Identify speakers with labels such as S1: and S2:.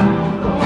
S1: Senhor.